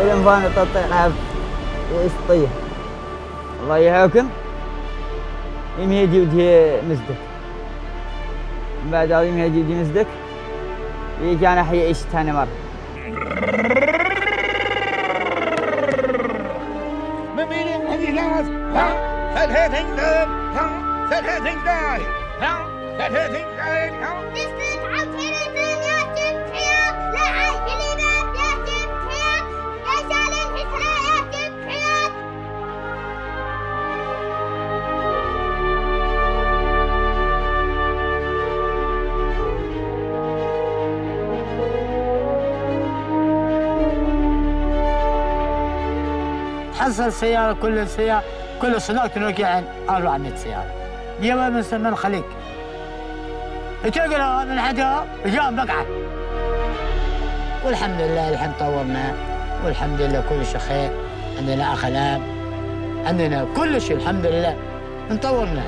فاني تطيح يسطيه الله يحييكم يم هيجي ودي مزدك بعد هذا يم هيجي ودي مزدك يجي أنا حي إيش ثاني مرة. Meningen med livet, ja, det är ting där, ja, det är ting där, تحصل سيارة كل سيارة كل سنة تنوكي عن 400 سيارة. يوم من الخليج. تقرا من حدها جاء بقعة والحمد لله الحين طورنا. والحمد لله كل شيء خير. عندنا أخلاق. عندنا كل شيء الحمد لله. نطورنا